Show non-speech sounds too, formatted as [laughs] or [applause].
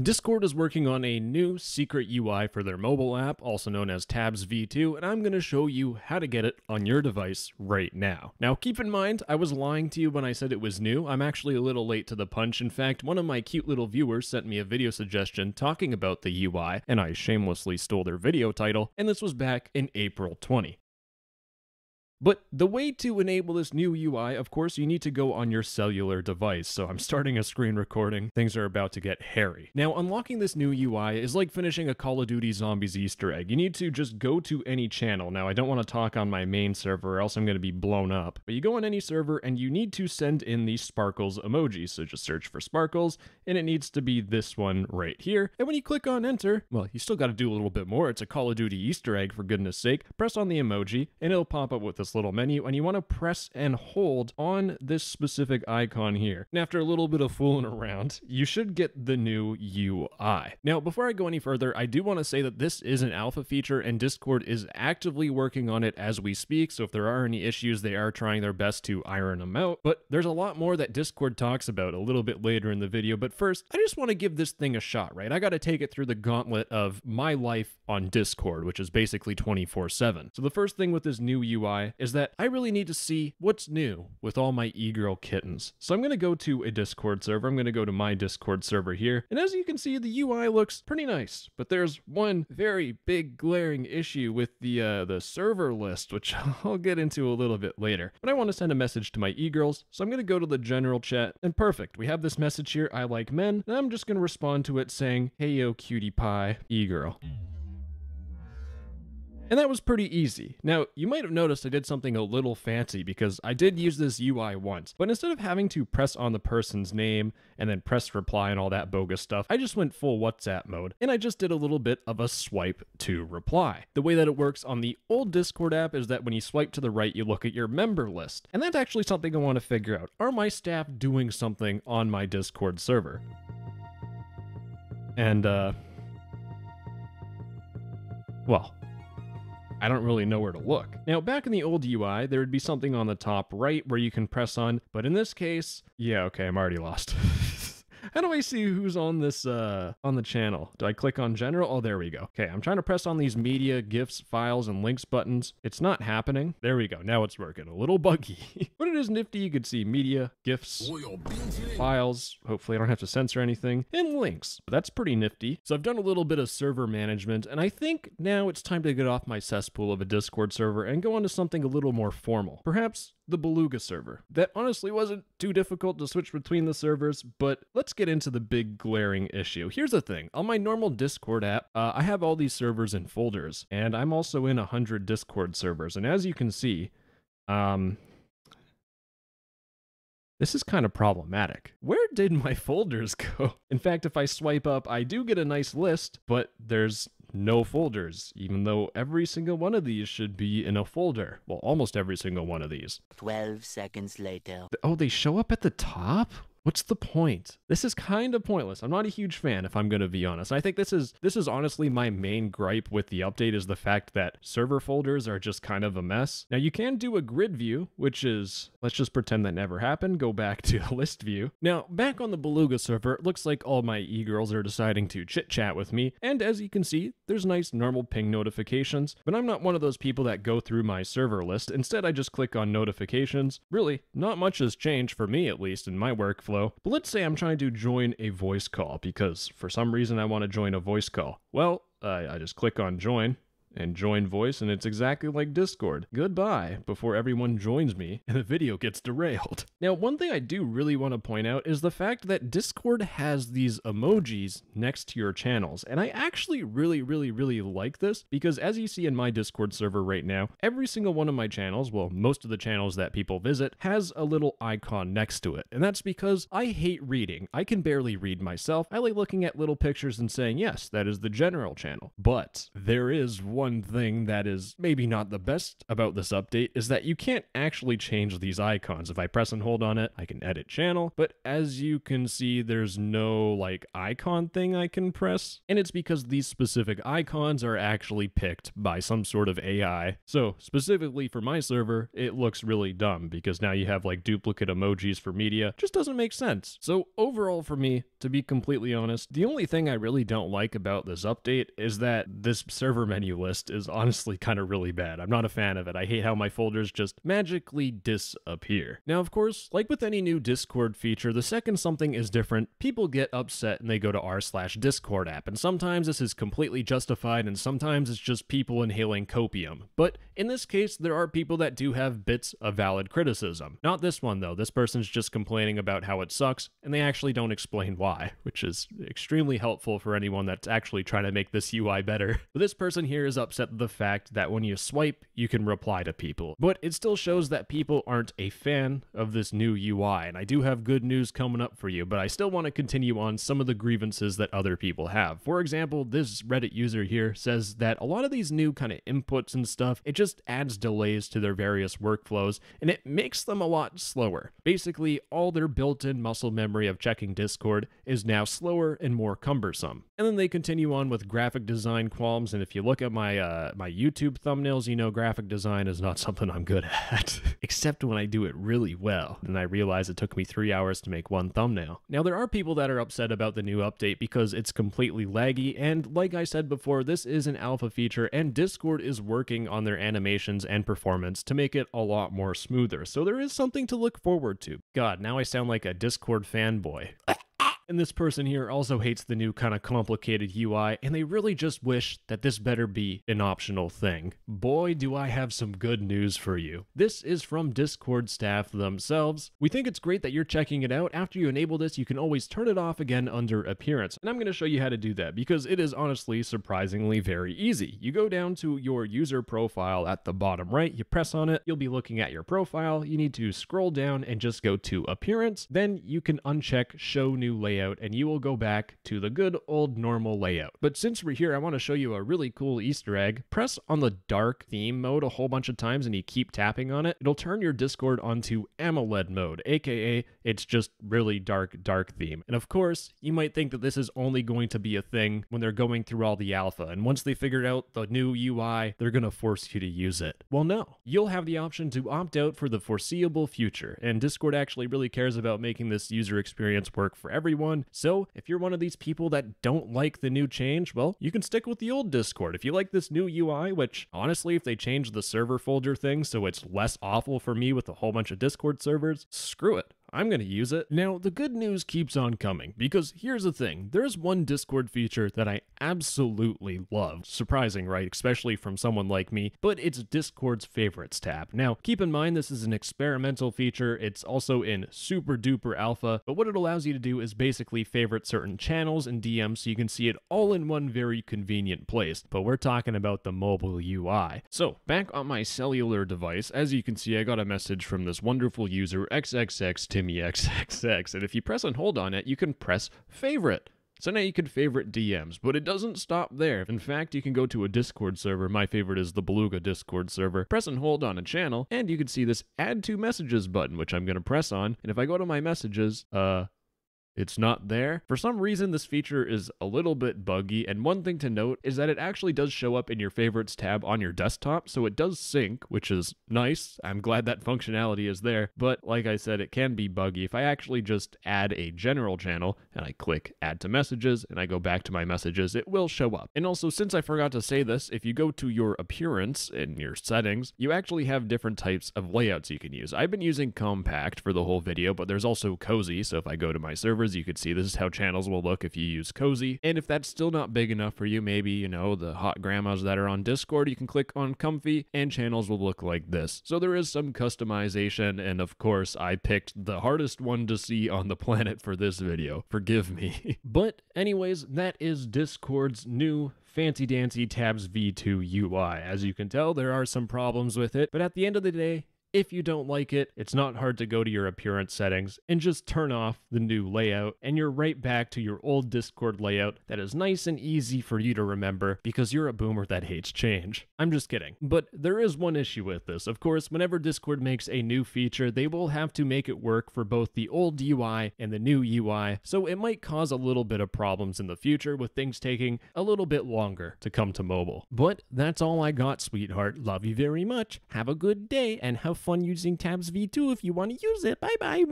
Discord is working on a new secret UI for their mobile app, also known as Tabs V2, and I'm going to show you how to get it on your device right now. Now, keep in mind, I was lying to you when I said it was new. I'm actually a little late to the punch. In fact, one of my cute little viewers sent me a video suggestion talking about the UI, and I shamelessly stole their video title, and this was back in April 20. But the way to enable this new UI, of course, you need to go on your cellular device. So I'm [laughs] starting a screen recording. Things are about to get hairy. Now, unlocking this new UI is like finishing a Call of Duty Zombies Easter egg. You need to just go to any channel. Now, I don't want to talk on my main server or else I'm going to be blown up. But you go on any server and you need to send in the Sparkles emoji. So just search for Sparkles and it needs to be this one right here. And when you click on enter, well, you still got to do a little bit more. It's a Call of Duty Easter egg, for goodness sake. Press on the emoji and it'll pop up with this little menu and you want to press and hold on this specific icon here. And after a little bit of fooling around, you should get the new UI. Now, before I go any further, I do want to say that this is an alpha feature and Discord is actively working on it as we speak. So if there are any issues, they are trying their best to iron them out. But there's a lot more that Discord talks about a little bit later in the video. But first, I just want to give this thing a shot, right? I got to take it through the gauntlet of my life on Discord, which is basically 24 7. So the first thing with this new UI is that I really need to see what's new with all my e-girl kittens. So I'm going to go to a Discord server. I'm going to go to my Discord server here. And as you can see, the UI looks pretty nice, but there's one very big glaring issue with the uh, the server list, which [laughs] I'll get into a little bit later. But I want to send a message to my e-girls, so I'm going to go to the general chat. And perfect, we have this message here, I like men, and I'm just going to respond to it saying, hey yo cutie pie, e-girl. And that was pretty easy. Now, you might have noticed I did something a little fancy because I did use this UI once, but instead of having to press on the person's name and then press reply and all that bogus stuff, I just went full WhatsApp mode and I just did a little bit of a swipe to reply. The way that it works on the old Discord app is that when you swipe to the right, you look at your member list. And that's actually something I want to figure out. Are my staff doing something on my Discord server? And, uh, well, I don't really know where to look. Now, back in the old UI, there would be something on the top right where you can press on, but in this case, yeah, okay, I'm already lost. [laughs] How do I see who's on this uh on the channel? Do I click on general? Oh, there we go. Okay, I'm trying to press on these media, gifts, files, and links buttons. It's not happening. There we go. Now it's working. A little [laughs] buggy. but it is nifty. You could see media, gifts, files. Hopefully I don't have to censor anything. And links. That's pretty nifty. So I've done a little bit of server management, and I think now it's time to get off my cesspool of a Discord server and go on to something a little more formal. Perhaps the Beluga server. That honestly wasn't too difficult to switch between the servers, but let's get into the big glaring issue. Here's the thing. On my normal Discord app, uh, I have all these servers in folders, and I'm also in 100 Discord servers. And as you can see, um, this is kind of problematic. Where did my [laughs] folders go? In fact, if I swipe up, I do get a nice list, but there's no folders, even though every single one of these should be in a folder. Well, almost every single one of these. 12 seconds later. Oh, they show up at the top? What's the point? This is kind of pointless. I'm not a huge fan if I'm going to be honest. I think this is this is honestly my main gripe with the update is the fact that server folders are just kind of a mess. Now you can do a grid view, which is let's just pretend that never happened. Go back to [laughs] the list view. Now, back on the Beluga server, it looks like all my e-girls are deciding to chit-chat with me, and as you can see, there's nice normal ping notifications, but I'm not one of those people that go through my server list. Instead, I just click on notifications. Really, not much has changed for me at least in my workflow but let's say I'm trying to join a voice call because for some reason I want to join a voice call. Well, uh, I just click on join and join voice, and it's exactly like Discord. Goodbye before everyone joins me [laughs] and the video gets derailed. [laughs] Now, one thing I do really want to point out is the fact that Discord has these emojis next to your channels, and I actually really, really, really like this because as you see in my Discord server right now, every single one of my channels, well, most of the channels that people visit, has a little icon next to it, and that's because I hate reading. I can barely read myself. I like looking at little pictures and saying, yes, that is the general channel. But there is one one thing that is maybe not the best about this update is that you can't actually change these icons. If I press and hold on it, I can edit channel, but as you can see, there's no like icon thing I can press, and it's because these specific icons are actually picked by some sort of AI. So specifically for my server, it looks really dumb because now you have like duplicate emojis for media. Just doesn't make sense. So overall for me, to be completely honest, the only thing I really don't like about this update is that this server menu list is honestly [laughs] kind of really bad. I'm not a fan of it. I hate how my folders just magically disappear. Now, of course, like with any new Discord feature, the second something is different, people get upset and they go to r slash Discord app. And sometimes this is completely justified and sometimes it's just people inhaling copium. But in this case, there are people that do have bits of valid criticism. Not this one though. This person's just complaining about how it sucks and they actually don't explain why, [laughs] which is extremely helpful for anyone that's actually trying to make this UI better. [laughs] But this person here is upset at the fact that when you swipe, you can reply to people. But it still shows that people aren't a fan of this new UI, and I do have good news coming up for you, but I still want to continue on some of the grievances that other people have. For example, this Reddit user here says that a lot of these new kind of inputs and stuff, it just adds delays to their various workflows, and it makes them a lot slower. Basically, all their built-in muscle memory of checking Discord is now slower and more cumbersome. And then they continue on with graphic design qualms, and if you look at my uh, my YouTube thumbnails, you know graphic design is not [laughs] something I'm good at, [laughs] except when I do it really well. And I realize it took me three hours to make one thumbnail. Now there are people that are upset about the new update because it's completely laggy, and like I said before, this is an alpha feature, and Discord is working on their animations and performance to make it a lot more smoother. So there is something to look forward to. God, now I sound like a Discord fanboy. [laughs] And this person here also hates the new kind of complicated UI, and they really just wish that this better be an optional thing. Boy, do I have some good news for you. This is from Discord staff themselves. We think it's great that you're checking it out. After you enable this, you can always turn it off again under Appearance. And I'm going to show you how to do that because it is honestly surprisingly very easy. You go down to your user profile at the bottom right, you press on it, you'll be looking at your profile. You need to scroll down and just go to Appearance. Then you can uncheck Show New Layout layout and you will go back to the good old normal layout. But since we're here, I want to show you a really cool Easter egg. Press on the dark theme mode a whole bunch of times and you keep tapping on it. It'll turn your Discord onto AMOLED mode, aka it's just really dark, dark theme. And of course, you might think that this is only going to be a thing when they're going through all the alpha. And once they figured out the new UI, they're going to force you to use it. Well, no. You'll have the option to opt out for the foreseeable future. And Discord actually really cares about making this user experience work for everyone. So if you're one of these people that don't like the new change, well, you can stick with the old Discord. If you like this new UI, which honestly, if they change the server folder thing so it's less awful for me with a whole bunch of Discord servers, screw it. I'm going to use it. Now, the good news keeps on coming because here's the thing there's one Discord feature that I absolutely love. Surprising, right? Especially from someone like me, but it's Discord's favorites tab. Now, keep in mind this is an experimental feature, it's also in super duper alpha, but what it allows you to do is basically favorite certain channels and DMs so you can see it all in one very convenient place. But we're talking about the mobile UI. So, back on my cellular device, as you can see, I got a message from this wonderful user, XXX XXX, and if you press and hold on it, you can press favorite. So now you can favorite DMs, but it doesn't stop there. In fact, you can go to a Discord server. My favorite is the Beluga Discord server. Press and hold on a channel, and you can see this add to messages button, which I'm going to press on. And if I go to my messages, uh, it's not there. For some reason, this feature is a little bit buggy, and one thing to note is that it actually does show up in your favorites tab on your desktop, so it does sync, which is nice. I'm glad that functionality is there, but like I said, it can be buggy. If I actually just add a general channel and I click add to messages and I go back to my messages, it will show up. And also, since I forgot to say this, if you go to your appearance in your settings, you actually have different types of layouts you can use. I've been using compact for the whole video, but there's also cozy, so if I go to my servers, you could see this is how channels will look if you use Cozy. And if that's still not big enough for you, maybe, you know, the hot grandmas that are on Discord, you can click on Comfy and channels will look like this. So there is some customization, and of course, I picked the hardest one to see on the [laughs] planet for this video. Forgive me. [laughs] but anyways, that is Discord's new fancy dancy tabs v2 UI. As you can tell, there are some problems with it, but at the end of the day, If you don't like it, it's not hard to go to your appearance settings and just turn off the new layout, and you're right back to your old Discord layout that is nice and easy for you to remember because you're a boomer that hates change. I'm just kidding. But there is one issue with this. Of course, whenever Discord makes a new feature, they will have to make it work for both the old UI and the new UI, so it might cause a little bit of problems in the future with things taking a little bit longer to come to mobile. But that's all I got, sweetheart. Love you very much. Have a good day and have fun using Tabs V2 if you want to use it. Bye bye.